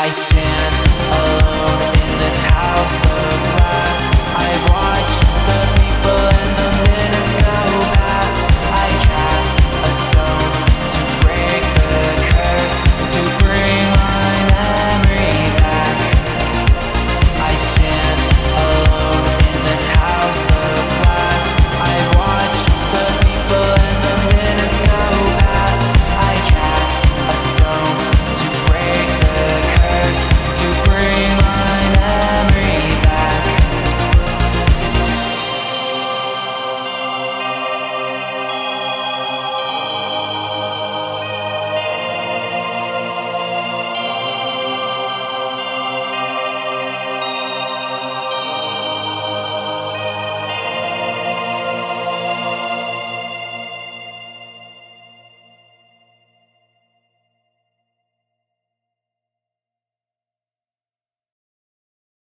I stand alone in this house of